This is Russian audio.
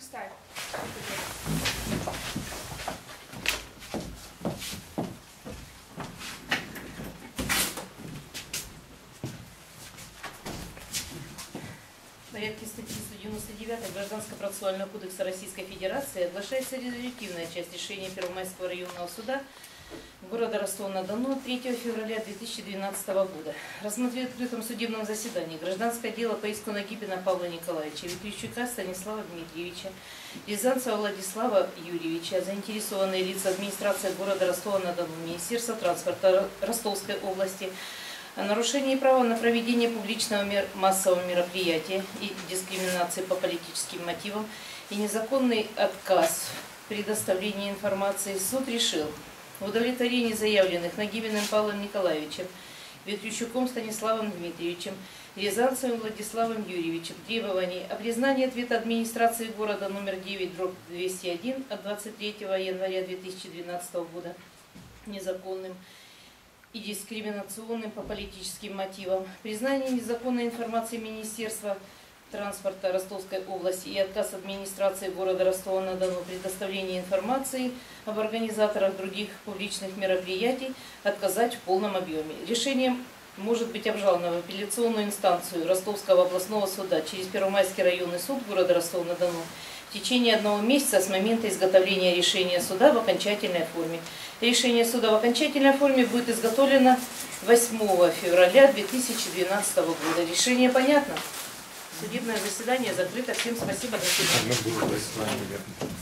Стати. В порядке статьи 199 Гражданского процессуального кодекса Российской Федерации оглашается резолютивная часть решения Первомайского районного суда города Ростова-на-Дону 3 февраля 2012 года. Рассмотрев в открытом судебном заседании гражданское дело по иску Нагибина Павла Николаевича, Витвичука Станислава Дмитриевича, Рязанцева Владислава Юрьевича, заинтересованные лица администрации города Ростова-на-Дону, Министерства транспорта Ростовской области, о нарушении права на проведение публичного мер- массового мероприятия и дискриминации по политическим мотивам и незаконный отказ в предоставлении информации суд решил в удовлетворении заявленных Нагибиным Павлом Николаевичем, Ветрющуком Станиславом Дмитриевичем, Рязанцевым Владиславом Юрьевичем. Требований о признании ответа администрации города номер 9 дробь 201 от 23 января 2012 года незаконным и дискриминационным по политическим мотивам, признание незаконной информации Министерства транспорта Ростовской области и отказ администрации города Ростова-на-Дону в предоставлении информации об организаторах других публичных мероприятий отказать в полном объеме. Решением может быть обжаловано в апелляционную инстанцию Ростовского областного суда через Первомайский районный суд города Ростова-на-Дону в течение одного месяца с момента изготовления решения суда в окончательной форме. Решение суда в окончательной форме будет изготовлено 8 февраля 2012 года. Решение понятно? Судебное заседание закрыто. Всем спасибо. До свидания.